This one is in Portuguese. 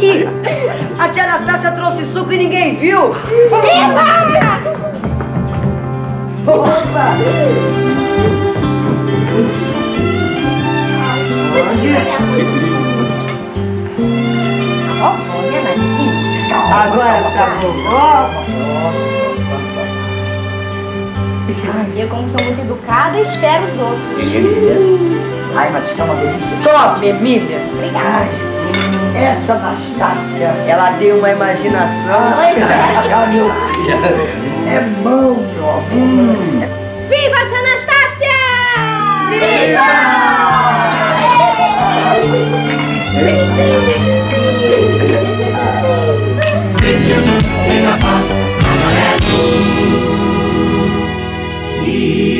Ih, a tia Anastácia trouxe suco e ninguém viu. Viva! Opa! Onde? Ó, olha, narizinho. Agora tá bom. Ó. Ai, eu, como sou muito educada, espero os outros. Emília. Ai, mas está uma delícia. Tome, Emília. Obrigada. Ai, essa Anastácia, ela tem uma imaginação. Pois é. É bom, meu amor. Viva a tia Anastácia! Viva! Viva! be.